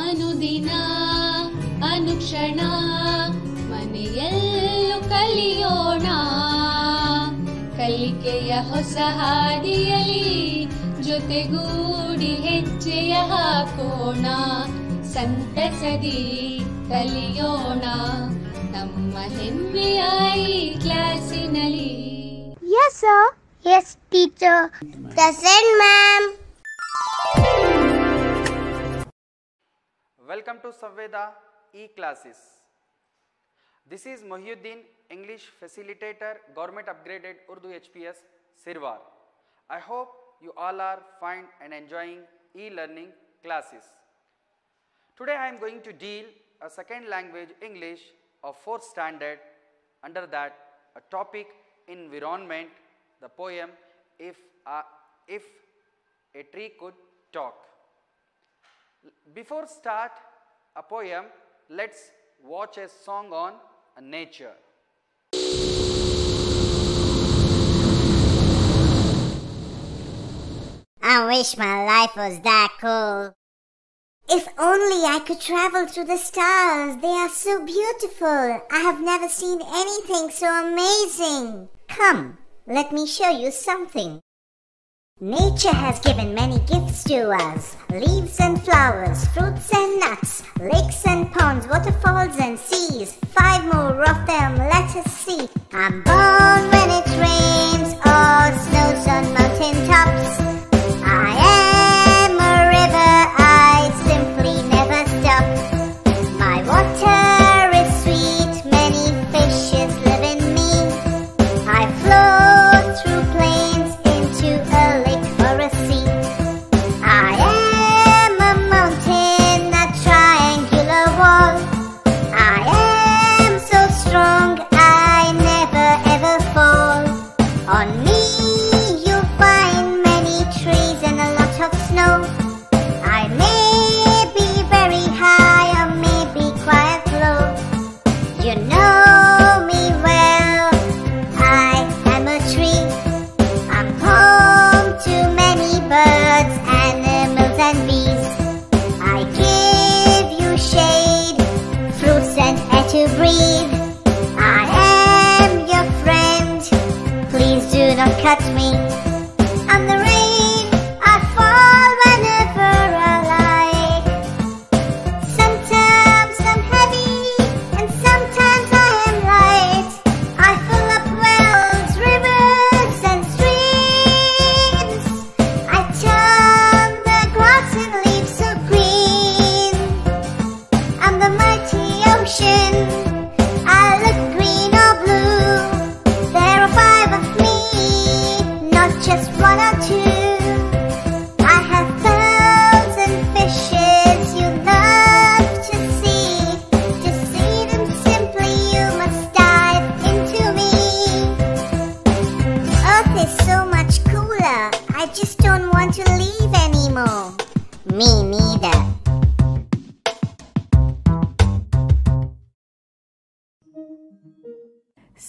ಅನುದಿನ ಅನುಕ್ಷಣ ಮನೆಯಲ್ಲೂ ಕಲಿಯೋಣ ಕಲಿಕೆಯ ಹೊಸ ಹಾದಿಯಲಿ ಜೊತೆಗೂಡಿ ಹೆಜ್ಜೆಯ ಹಾಕೋಣ ಸಂತಸದಿ ಕಲಿಯೋಣ ನಮ್ಮ ಹೆಮ್ಮೆಯ ಈ ಕ್ಲಾಸಿನಲ್ಲಿ Yes, sir. Yes, teacher. Present, ma'am. Welcome to Savveda e-classes. This is Mohyuddin, English Facilitator, Government Upgraded Urdu HPS, Sirwar. I hope you all are fine and enjoying e-learning classes. Today I am going to deal a second language English of 4th standard under that a topic environment the poem if a, if a tree could talk before start a poem let's watch a song on nature I wish my life was that cool. If only I could travel through the stars. They are so beautiful. I have never seen anything so amazing. Come, let me show you something. Nature has given many gifts to us leaves and flowers, fruits and nuts, lakes and ponds, waterfalls and seas. Five more of them, let us see. I'm born when it rains or snows on mountain tops.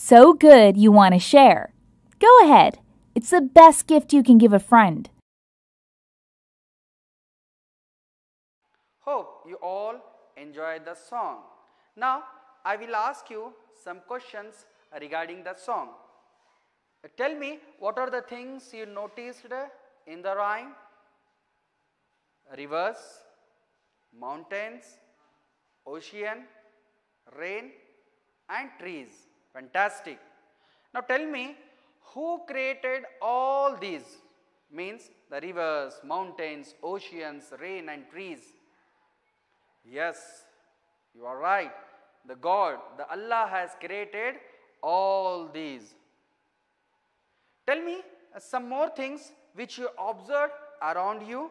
So good you want to share. Go ahead. It's the best gift you can give a friend. hope you all enjoy the song now i will ask you some questions regarding the song tell me what are the things you noticed in the rhyme rivers mountains ocean rain and trees fantastic now tell me who created all these means the rivers mountains oceans rain and trees Yes, you are right. The God, the Allah has created all these. Tell me uh, some more things which you observe around you,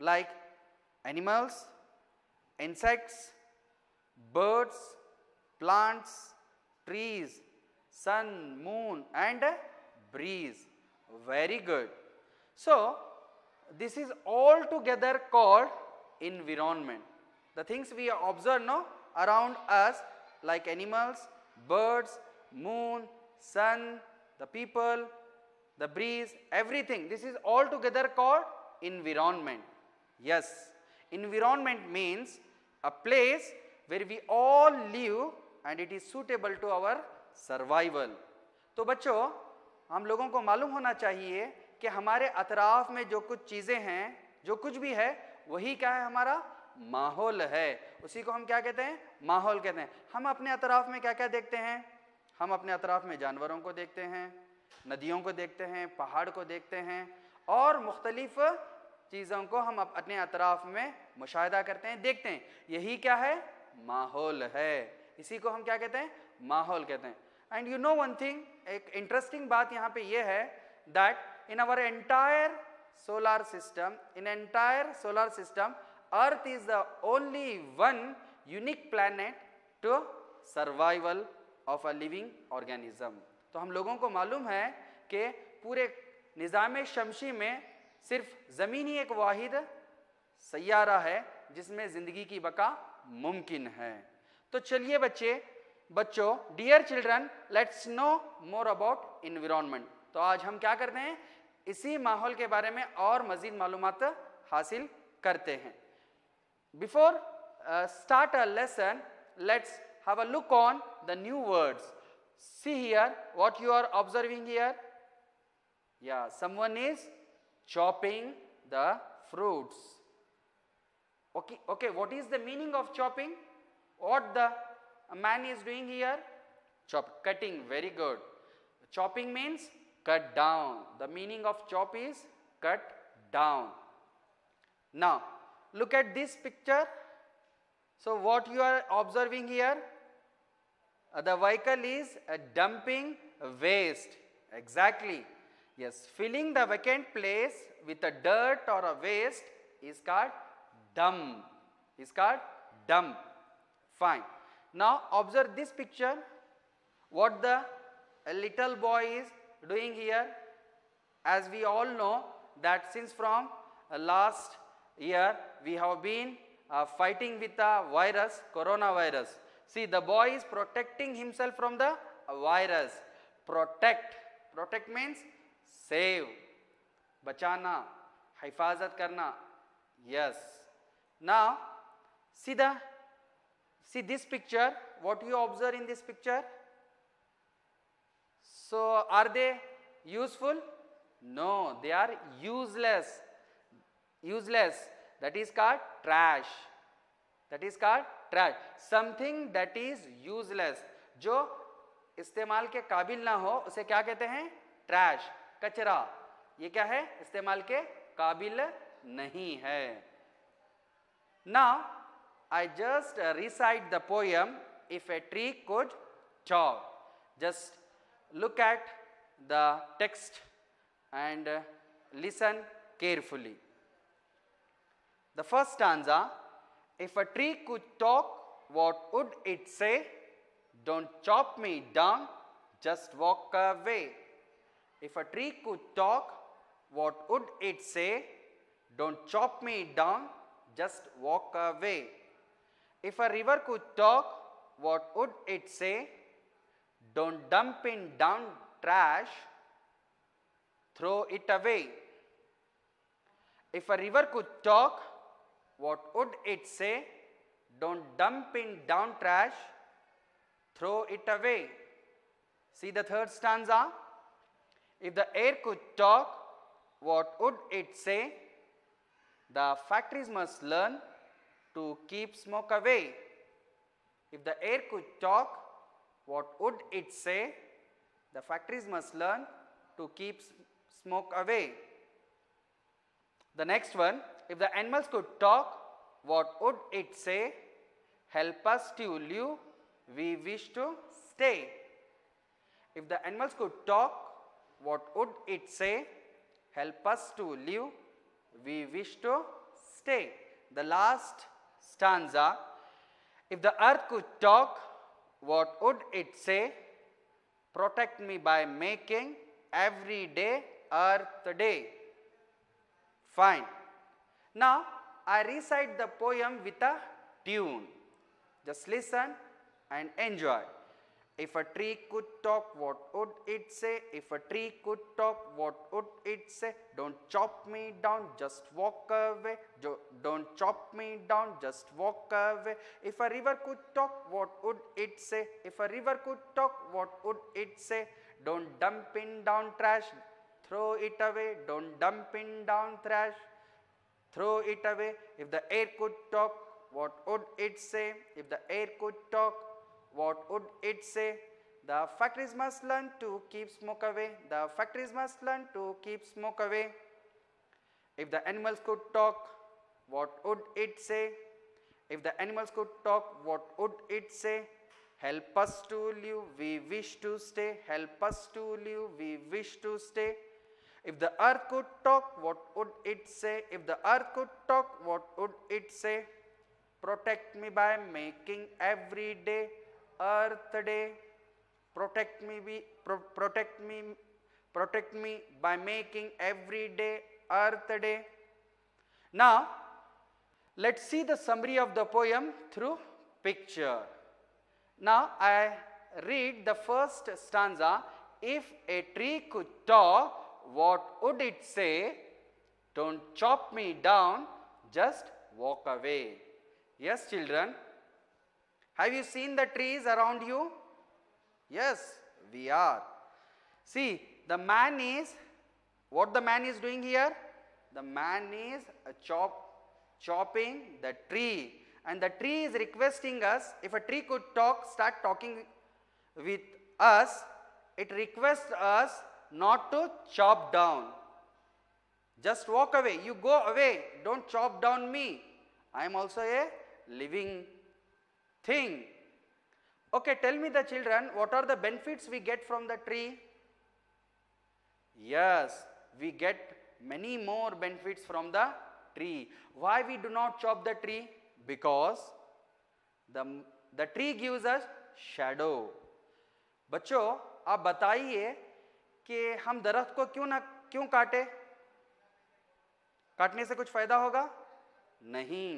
like animals, insects, birds, plants, trees, sun, moon, and breeze. Very good. So, this is all together called environment. The things we observe no around us like animals, birds, moon, sun, the people, the breeze, everything. This is all together called environment. Yes, Environment means a place where we all live and it is suitable to our survival. तो बच्चों, हम लोगों को मालूम होना चाहिए कि हमारे अतराफ में जो कुछ चीज़ें हैं, जो कुछ भी है, वही क्या है हमारा? माहौल है। उसी को हम क्या कहते हैं? माहौल कहते हैं। हम अपने अतराफ में क्या क्या देखते हैं? हम अपने अतराफ में जानवरों को देखते हैं, नदियों को देखते हैं, पहाड़ को देखते हैं, और मुख्तलिफ़ चीज़ों को हम अपने अतराफ में मुशाह करते हैं, देखते हैं। यही क्या है? माहौल है। इसी को हम क्या कहते हैं? माहौल कहते हैं। And you know one thing एक इंटरेस्टिंग बात यहाँ पे ये है that in our entire solar system in entire solar system earth is the only one unique planet to survival of a living organism तो हम लोगों को मालूम है कि पूरे निज़ाम शमशी में सिर्फ़ ज़मीन ही एक वाहिद सैारा है, जिसमें ज़िंदगी की बका मुमकिन है। तो चलिए बच्चे, बच्चों dear children let's know more about environment तो आज हम क्या करते हैं? इसी माहौल के बारे में और मजीद मालूम हासिल करते हैं। Before start a lesson let's have a look on the new words see here what you are observing here या someone is chopping the fruits. Okay okay, what is the meaning of chopping? What the man is doing here? Chop cutting very good. Chopping means cut down. The meaning of chop is cut down. Now look at this picture. So what you are observing here? Uh, the vehicle is uh, dumping waste. Exactly. Yes filling the vacant place with a dirt or a waste is called dump. Is called dump fine. Now observe this picture what the little boy is doing here as we all know that since from uh, last year we have been uh, fighting with the virus coronavirus. See the boy is protecting himself from the virus. Protect. Protect means save. Bachana. Hifazat karna. Yes. Now see the see this picture what you observe in this picture so are they useful no they are useless useless that is called trash that is called trash something that is useless जो इस्तेमाल के काबिल ना हो उसे क्या कहते हैं ट्रैश कचरा ये क्या है इस्तेमाल के काबिल नहीं है ना I just uh, recite the poem if a tree could talk. Just look at the text and uh, listen carefully. The first stanza, if a tree could talk, what would it say? Don't chop me down, just walk away. If a tree could talk, what would it say? Don't chop me down, just walk away. If a river could talk, what would it say? Don't dump in down trash, throw it away. If a river could talk, what would it say? Don't dump in down trash, throw it away. See the third stanza? If the air could talk, what would it say? The factories must learn to keep smoke away. If the air could talk, what would it say? The factories must learn to keep smoke away. The next one, if the animals could talk, what would it say? Help us to live, we wish to stay. If the animals could talk, what would it say? help us to live, we wish to stay. The last stanza, if the earth could talk, what would it say? Protect me by making every day earth day. Fine. Now, I recite the poem with a tune. Just listen and enjoy. If a tree could talk, what would it say? If a tree could talk, what would it say? Don't chop me down, just walk away. Don't chop me down, just walk away. If a river could talk, what would it say? If a river could talk, what would it say? Don't dump in down trash, throw it away. Don't dump in down trash, throw it away. If the air could talk, what would it say? If the air could talk, what would it say? The factories must learn to keep smoke away. The factories must learn to keep smoke away. If the animals could talk, what would it say? If the animals could talk, what would it say? Help us to live, we wish to stay. Help us to live, we wish to stay. If the earth could talk, what would it say? If the earth could talk, what would it say? Protect me by making every day Earth Day. Protect me, be, pro, protect me, protect me by making every day Earth Day. Now, let's see the summary of the poem through picture. Now, I read the first stanza. If a tree could talk, what would it say? Don't chop me down, just walk away. Yes, children. Have you seen the trees around you? Yes, we are. See, the man is, what the man is doing here? The man is chop, chopping the tree. And the tree is requesting us, if a tree could talk, start talking with us, it requests us not to chop down. Just walk away. You go away. Don't chop down me. I am also a living thing. Okay, tell me the children, what are the benefits we get from the tree? Yes, we get many more benefits from the tree. Why we do not chop the tree? Because the, the tree gives us shadow. बच्चों आप बताइए कि हम दरख्त को क्यों ना क्यों काटे काटने से कुछ फ़ायदा होगा नहीं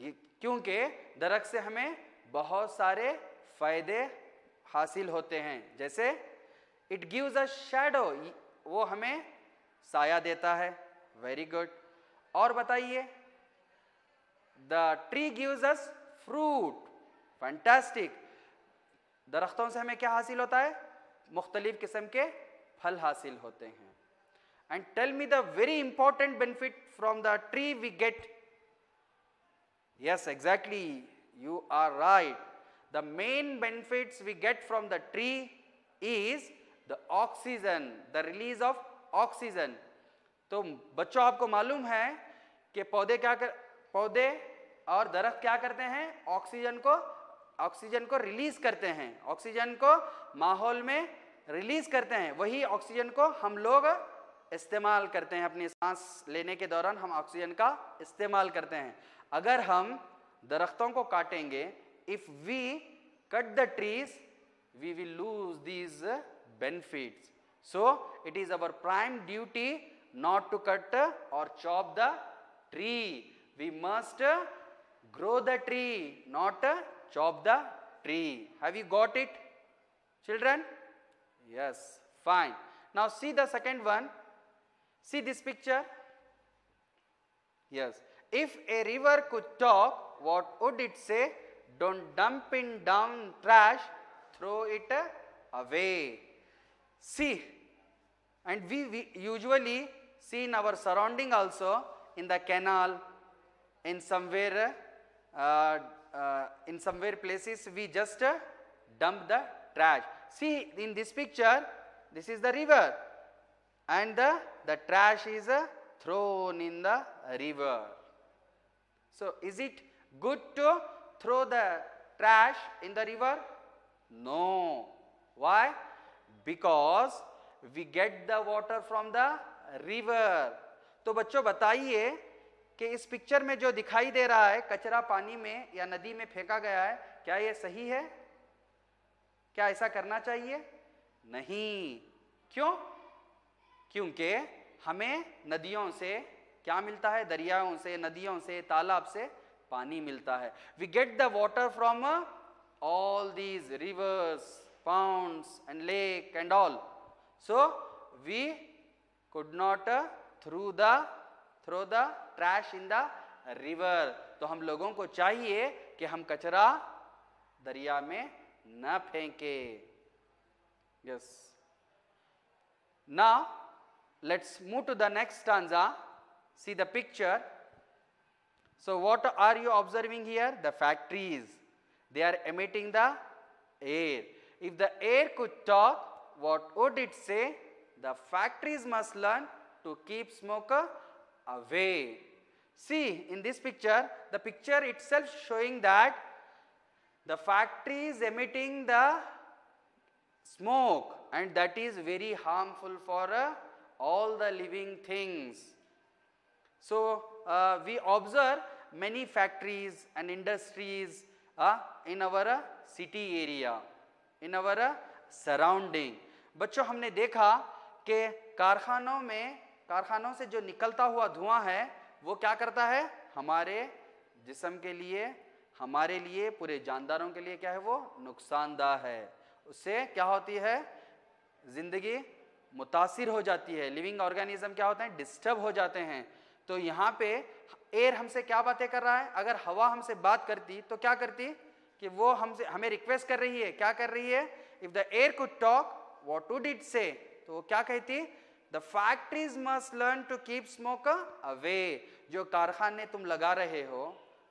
ये- क्योंकि दरख्त से हमें बहुत सारे फ़ायदे हासिल होते हैं। जैसे इट गिव्स अ शेडो वो हमें साया देता है। वेरी गुड और बताइए the tree gives us fruit fantastic दरख्तों से हमें क्या हासिल होता है? मुख्तलिफ़ किस्म के फल हासिल होते हैं। And tell me the very important benefit from the tree we get Yes, exactly. You are right. The main benefits we get from the tree is the oxygen, the release of oxygen. तो बच्चों आपको मालूम है कि पौधे क्या कर पौधे और दरख्त क्या करते हैं ऑक्सीजन को ऑक्सीजन को रिलीज़ करते हैं ऑक्सीजन को माहौल में रिलीज़ करते हैं वही ऑक्सीजन को हम लोग इस्तेमाल करते हैं अपनी सांस लेने के दौरान हम ऑक्सीजन का इस्तेमाल करते हैं अगर हम दरख्तों को काटेंगे if we cut the trees we will lose these benefit so it is our prime duty not to cut और chop the tree we must grow the tree not chop the tree have you got it children yes fine now see the second one see this picture yes If a river could talk, what would it say? Don't dump in down trash, throw it away. See, and we, we usually see in our surrounding also, in the canal, in somewhere, uh, uh, in somewhere places, we just uh, dump the trash. See, in this picture, this is the river, and the, the trash is thrown in the river. So, is it good to throw the trash in the river? No. Why? Because we get the water from the river. तो बच्चों बताइए कि इस picture में जो दिखाई दे रहा है कचरा पानी में या नदी में फेंका गया है क्या ये सही है क्या ऐसा करना चाहिए नहीं क्यों क्योंकि हमें नदियों से क्या मिलता है? दरियाओं से, नदियों से, तालाब से पानी मिलता है। We get the water from all these rivers ponds and lake and all so we could not throw the throw the trash in the river तो हम लोगों को चाहिए कि हम कचरा दरिया में न फेंके। यस ना let's move to the next stanza see the picture? So what are you observing here? The factories. They are emitting the air. If the air could talk what would it say? The factories must learn to keep smoke away. See in this picture the picture itself showing that the factory is emitting the smoke and that is very harmful for uh, all the living things. So, uh, we observe many factories and industries uh, in our uh, city area, in our uh, surrounding. बच्चों हमने देखा कि कारखानों में कारखानों से जो निकलता हुआ धुआँ है वो क्या करता है? हमारे जिस्म के लिए हमारे लिए पूरे जानदारों के लिए क्या है वो? नुकसानदाह है। उससे क्या होती है? ज़िंदगी मुतासिर हो जाती है। लिविंग ऑर्गेनिज्म क्या होते हैं? डिस्टर्ब हो जाते हैं। तो यहाँ पे एयर हमसे क्या बातें कर रहा है? अगर हवा हमसे बात करती तो क्या करती? कि वो हमसे, हमें रिक्वेस्ट कर रही है। क्या कर रही है? If the air could talk what would it say तो वो क्या कहती? The factories must learn to keep smoke away जो कारखाने तुम लगा रहे हो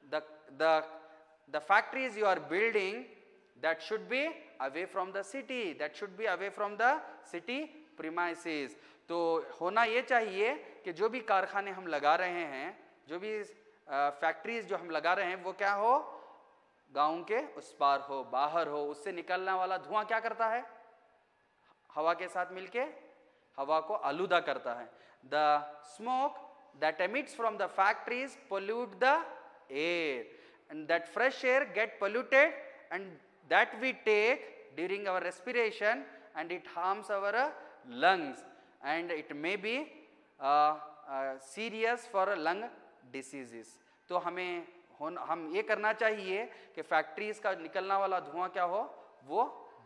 the the the factories you are building that should be away from the city, that should be away from the city premises. तो होना ये चाहिए कि जो भी कारखाने हम लगा रहे हैं जो भी फैक्ट्रीज जो हम लगा रहे हैं वो क्या हो? गाँव के उस पार हो बाहर हो उससे निकलने वाला धुआँ क्या करता है? हवा के साथ मिलके हवा को आलूदा करता है। The smoke that emits from the factories pollute the air and that fresh air get polluted and we take during our respiration and it harms our uh, lungs. And it may be serious for lung diseases. तो हमें होन, हम ये करना चाहिए कि factories का निकलना वाला धुआँ क्या हो? वो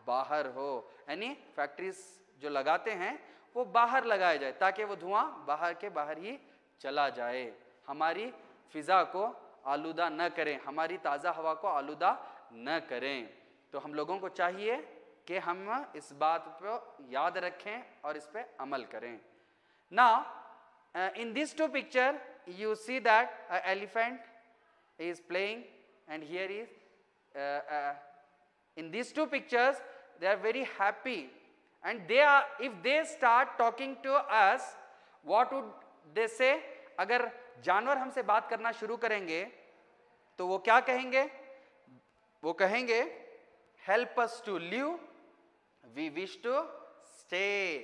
बाहर हो। यानी फैक्ट्रीज जो लगाते हैं, वो बाहर लगाया जाए, ताकि वो धुआँ बाहर के बाहर ही चला जाए। हमारी फिज़ा को आलूदा न करें, हमारी ताज़ा हवा को आलूदा न करें। तो हम लोगों को चाहिए कि हम इस बात को याद रखें और इस पर अमल करें। ना in this two picture you see that elephant is playing and here is in this two pictures they are very happy and they are if they start talking to us what would they say अगर जानवर हमसे बात करना शुरू करेंगे तो वो क्या कहेंगे? वो कहेंगे help us to live we wish to stay.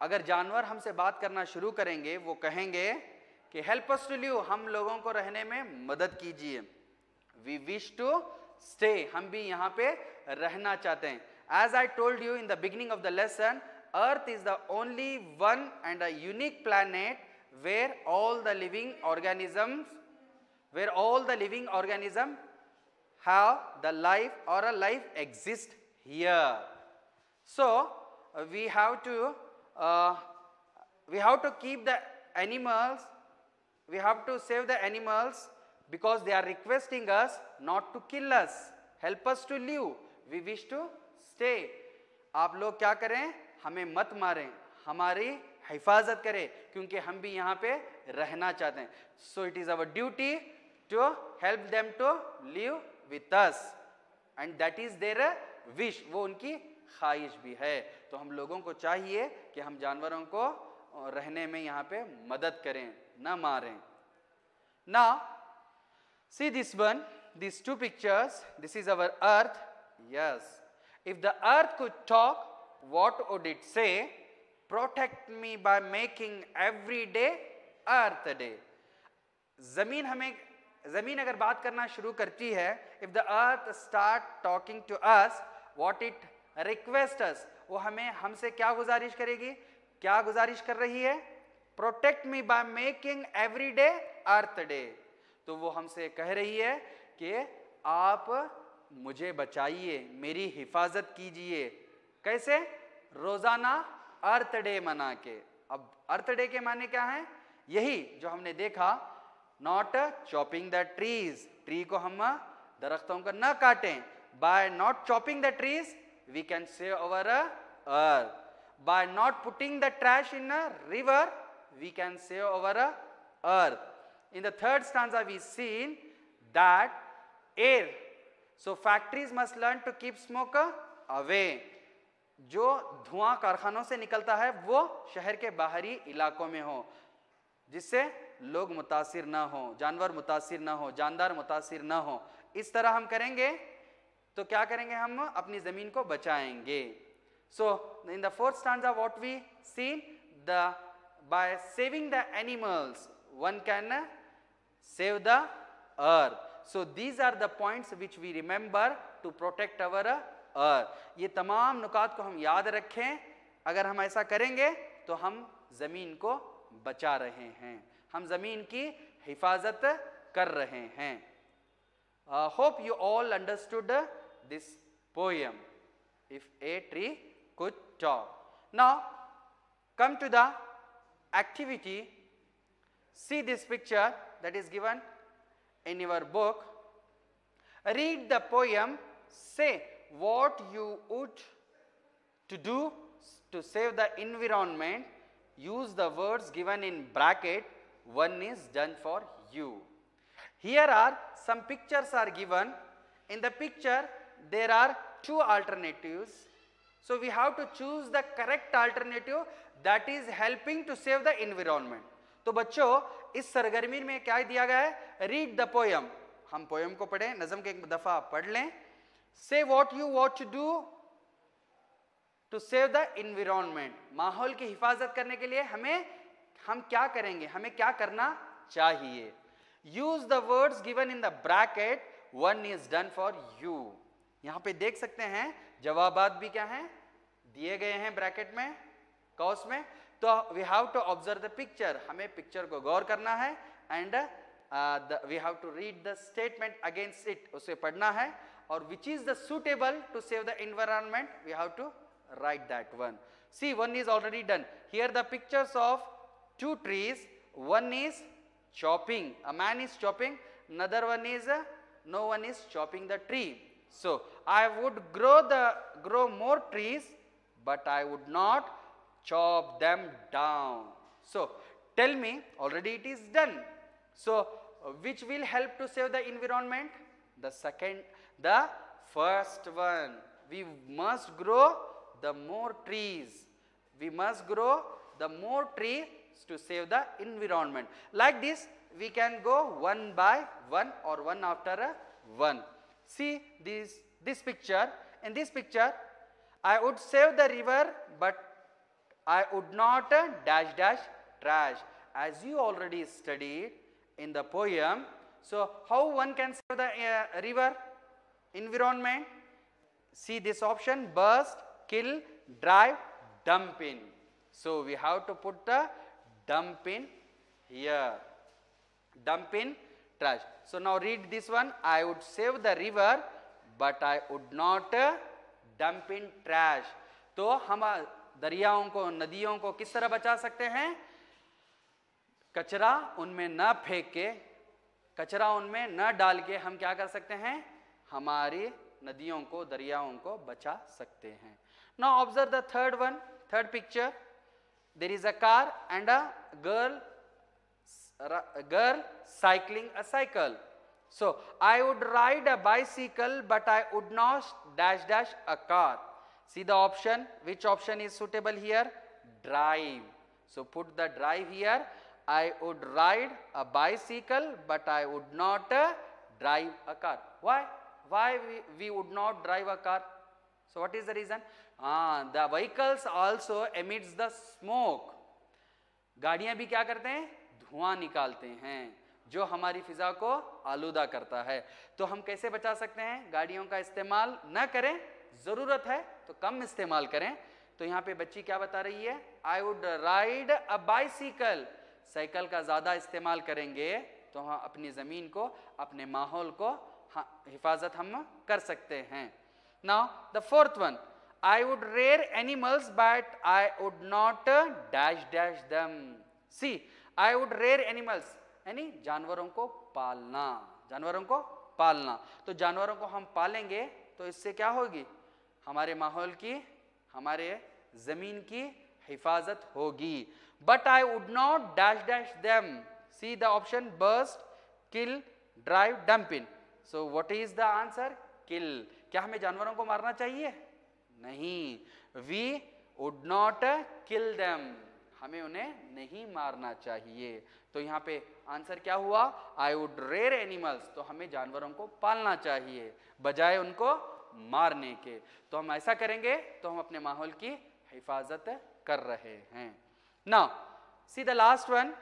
अगर जानवर हमसे बात करना शुरू करेंगे, वो कहेंगे कि हेल्प अस टू लिव हम लोगों को रहने में मदद कीजिए. वी विश टू स्टे हम भी यहाँ पे रहना चाहते हैं। As I told you in the beginning of the lesson earth is the only one and a unique planet where all the living organisms where all the living organism have the life or a life exist here. So uh, we have to uh, we have to keep the animals, we have to save the animals because they are requesting us not to kill us, help us to live. We wish to stay. आप लोग क्या करें हमें मत मारें हमारी हिफाजत करें क्योंकि हम भी यहाँ पे रहना चाहते हैं so it is our duty to help them to live with us and that is their wish वो उनकी ख्वाहिश भी है। तो हम लोगों को चाहिए कि हम जानवरों को रहने में यहाँ पे मदद करें, ना मारें। ना see this one this two pictures this is our earth yes if the earth को talk what would it say protect me by making every day earth day ज़मीन हमें, ज़मीन अगर बात करना शुरू करती है if the earth start talking to us what it request वो हमें हमसे क्या गुजारिश करेगी? क्या गुजारिश कर रही है? Protect me by making every day earth day तो वो हमसे कह रही है कि आप मुझे बचाइए, मेरी हिफाजत कीजिए। कैसे? रोज़ाना अर्थ डे मना के। अब अर्थ डे के माने क्या है? यही जो हमने देखा not chopping the trees tree को हम दरख्तों को न काटें। By not chopping the trees we can save our earth by not putting the trash in a river, we can save our uh, earth. In the third stanza, we seen that air. So factories must learn to keep smoke away. जो धुआँ कारखानों से निकलता है वो शहर के बाहरी इलाकों में हो जिससे लोग मुतासिर ना हो जानवर मुतासिर ना हो जानदार मुतासिर ना हो इस तरह हम करेंगे तो क्या करेंगे हम? अपनी ज़मीन को बचाएँगे। So in the fourth stand what we seen the by saving the animals one can save the earth so these are the points which we remember to protect our earth ये तमाम नुकात को हम याद रखें। अगर हम ऐसा करेंगे तो हम ज़मीन को बचा रहे हैं। हम ज़मीन की हिफाजत कर रहे हैं। Hope you all understood this poem if a tree could talk. Now come to the activity. See this picture that is given in your book. Read the poem. Say what you would to do to save the environment. Use the words given in bracket. One is done for you. Here are some pictures are given. In the picture there are two alternatives. So, we have to choose the correct alternative that is helping to save the environment. तो बच्चों, इस सरगर्मी में क्या दिया गया है? Read the poem हम पोयम को पढ़ें, नजम के एक दफ़ा पढ़ लें। Say what you what to do to save the environment माहौल की हिफाजत करने के लिए हमें, हम क्या करेंगे? हमें क्या करना चाहिए? Use the words given in the bracket one is done for you यहाँ पे देख सकते हैं जवाब भी क्या है? दिए गए हैं ब्रैकेट में, कॉस में। तो we have to observe the picture हमें पिक्चर को गौर करना है and we have to read the statement against it उसे पढ़ना है और which is the suitable to save the environment we have to write that one see one is already done here the pictures of two trees one is chopping a man is chopping another one is no one is chopping the tree so i would grow the grow more trees but I would not chop them down. So, tell me already it is done. So, which will help to save the environment? The second, the first one. We must grow the more trees. We must grow the more trees to save the environment. Like this, we can go one by one or one after a one. See this, this picture. In this picture, I would save the river, but I would not dash dash trash. As you already studied in the poem, so how one can save the uh, river environment? See this option burst, kill, drive, dump in. So we have to put the dump in here. Dump in trash. So now read this one. I would save the river, but I would not dumping trash तो हम दरियाओं को नदियों को किस तरह बचा सकते हैं? कचरा उनमें न फेंक के कचरा उनमें न डाल के हम क्या कर सकते हैं? हमारी नदियों को दरियाओं को बचा सकते हैं। Now observe the third one third picture there is a car and a Girl girl cycling a cycle So, I would ride a bicycle but I would not dash dash a car. See the option, which option is suitable here? Drive. So, put the drive here. I would ride a bicycle but I would not uh, drive a car. Why? Why we, we would not drive a car? So, what is the reason? Ah, the vehicles also emits the smoke. गाड़ियां भी क्या करते हैं धुआँ निकालते हैं जो हमारी फिजा को आलूदा करता है। तो हम कैसे बचा सकते हैं? गाड़ियों का इस्तेमाल न करें ज़रूरत है तो कम इस्तेमाल करें। तो यहाँ पे बच्ची क्या बता रही है? I would ride a bicycle cycle का ज़्यादा इस्तेमाल करेंगे तो हम अपनी ज़मीन को अपने माहौल को हाँ, हिफाजत हम कर सकते हैं। Now the fourth one I would rear animals but I would not dash dash them see I would rear animals यानी जानवरों को पालना, जानवरों को पालना। तो जानवरों को हम पालेंगे तो इससे क्या होगी? हमारे माहौल की, हमारे ज़मीन की हिफाजत होगी। But I would not dash dash them see the option burst kill drive dump in so what is the answer kill क्या हमें जानवरों को मारना चाहिए? नहीं. We would not kill them हमें उन्हें नहीं मारना चाहिए। तो यहाँ पे आंसर क्या हुआ? आई वुड रेयर एनिमल्स तो हमें जानवरों को पालना चाहिए, बजाय उनको मारने के। तो हम ऐसा करेंगे तो हम अपने माहौल की हिफाजत कर रहे हैं। ना see the last one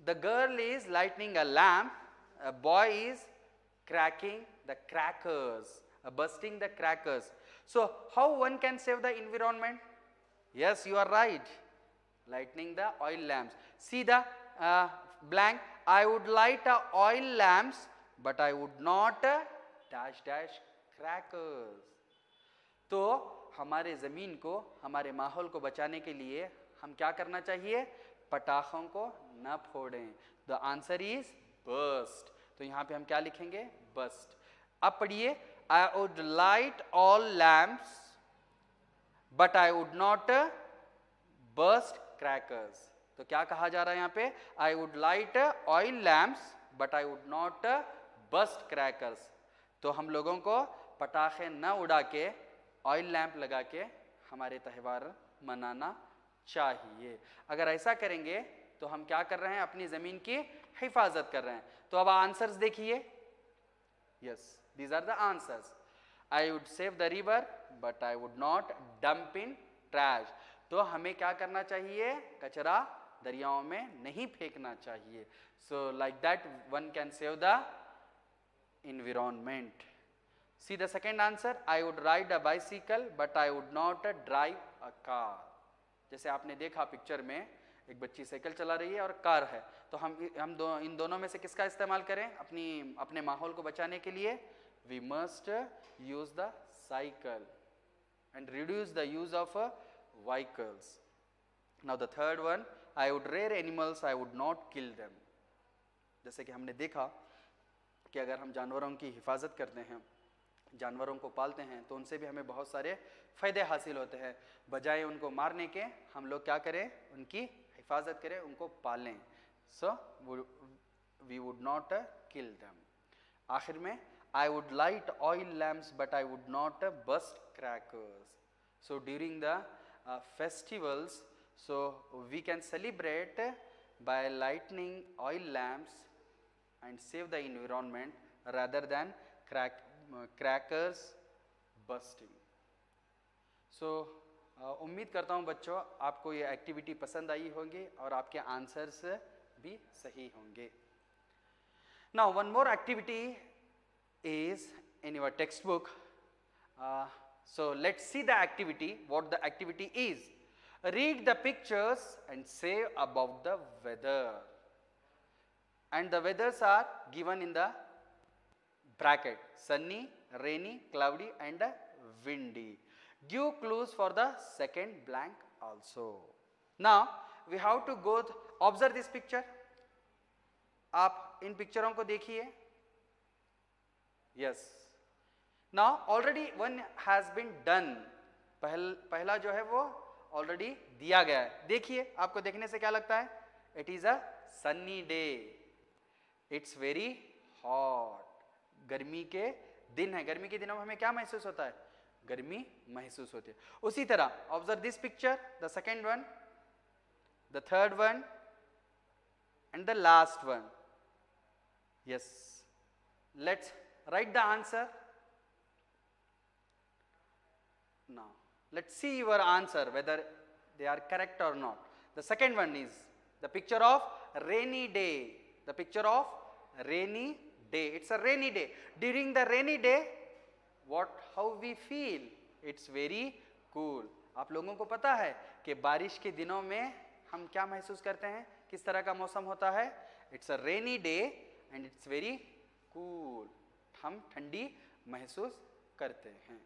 the girl is lightning a lamp boy is cracking the crackers busting the crackers so how one can save the environment yes you are right lightening the oil lamps see the uh, blank i would light a oil lamps but i would not uh, dash dash crackers तो हमारे ज़मीन को हमारे माहौल को बचाने के लिए हम क्या करना चाहिए पटाखों को न फोड़ें द आंसर इज़ बस्ट तो यहाँ पे हम क्या लिखेंगे बस्ट अब पढ़िए I would light all lamps but I would not burst crackers तो क्या कहा जा रहा है यहाँ पे? I would light oil lamps but I would not burst crackers तो हम लोगों को पटाखे न उड़ा के ऑयल लैंप लगा के हमारे त्यौहार मनाना चाहिए। अगर ऐसा करेंगे तो हम क्या कर रहे हैं? अपनी ज़मीन की हिफाजत कर रहे हैं। तो अब आंसर्स देखिए। Yes these are the answers I would save the river but I would not dump in trash तो हमें क्या करना चाहिए? कचरा दरियाओं में नहीं फेंकना चाहिए। So like that one can save the environment. See the second answer, i would ride a bicycle, but i would not drive a car. जैसे आपने देखा पिक्चर में, एक बच्ची साइकिल चला रही है और कार है। तो हम हम दो, इन दोनों में से किसका इस्तेमाल करें? अपनी, अपने माहौल को बचाने के लिए we must use the cycle and reduce the use of vehicles now the third one I would rare animals I would not kill them जैसे कि हमने देखा कि अगर हम जानवरों की हिफाजत करते हैं, जानवरों को पालते हैं तो उनसे भी हमें बहुत सारे फ़ायदे हासिल होते हैं। बजाय उनको मारने के, हम लोग क्या करें? उनकी हिफाजत करें, उनको पालें। So we would not kill them आखिर में I would light oil lamps but I would not burst crackers so during the festivals so we can celebrate by lightning oil lamps and save the environment rather than crack, uh, crackers bursting. So, uh, उम्मीद करता हूँ बच्चों आपको ये activity पसंद आई होंगी और आपके आंसर्स भी सही होंगे Now, one more activity is in your textbook. Uh, so, let's see the activity, what the activity is. Read the pictures and say about the weather. and the weathers are given in the bracket sunny rainy cloudy and windy give clues for the second blank also now we have to go th- observe this picture आप इन पिक्चरों को देखिए yes Now already one has been done पहल, पहला जो है वो already दिया गया है। देखिए, आपको देखने से क्या लगता है? It is a sunny day it's very hot गर्मी के दिन है। गर्मी के दिनों में हमें क्या महसूस होता है? गर्मी महसूस होती है। उसी तरह observe this picture the second one the third one and the last one yes let's write the answer now let's see your answer whether they are correct or not the second one is the picture of rainy day the picture of rainy day it's a rainy day during the rainy day what how we feel it's very cool आप लोगों को पता है कि बारिश के दिनों में हम क्या महसूस करते हैं किस तरह का मौसम होता है it's a rainy day and it's very cool हम ठंडी महसूस करते हैं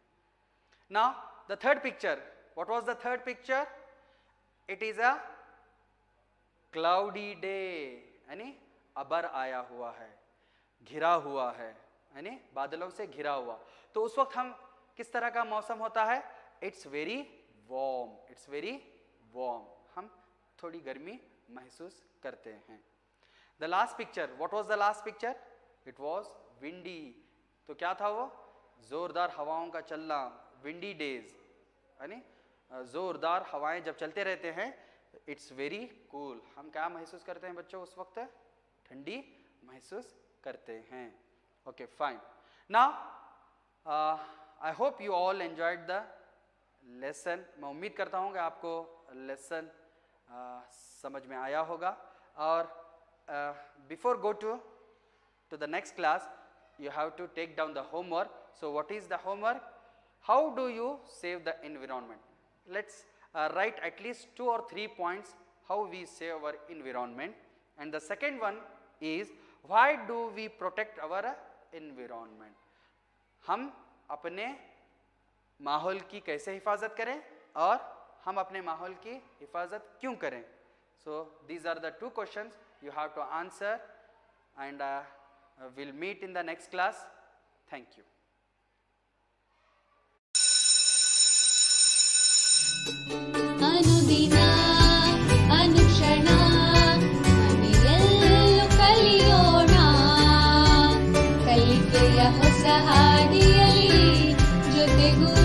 now the third picture what was the third picture it is a cloudy day यानी अबर आया हुआ है, घिरा हुआ है, यानी बादलों से घिरा हुआ। तो उस वक्त हम किस तरह का मौसम होता है? It's very warm it's very warm हम थोड़ी गर्मी महसूस करते हैं। The last picture what was the last picture it was windy तो क्या था वो? जोरदार हवाओं का चलना विंडी डेज़ यानी जोरदार हवाएँ जब चलते रहते हैं इट्स वेरी कूल हम क्या महसूस करते हैं बच्चों उस वक्त? ठंडी महसूस करते हैं। ओके फाइन ना I hope you all enjoyed the lesson मैं उम्मीद करता हूँ कि आपको लेसन uh, समझ में आया होगा। और before go to to the next class you have to take down the homework. So what is the homework? how do you save the environment let's uh, write at least two or three points how we save our environment and the second one is why do we protect our uh, environment हम अपने माहौल की कैसे हिफाजत करें और हम अपने माहौल की हिफाजत क्यों करें so these are the two questions you have to answer and uh, uh, we'll meet in the next class. ಕಲಿಕೆಯ ಹೊಸ ಹಾದಿಯಲ್ಲಿ ಜೊತೆಗೂ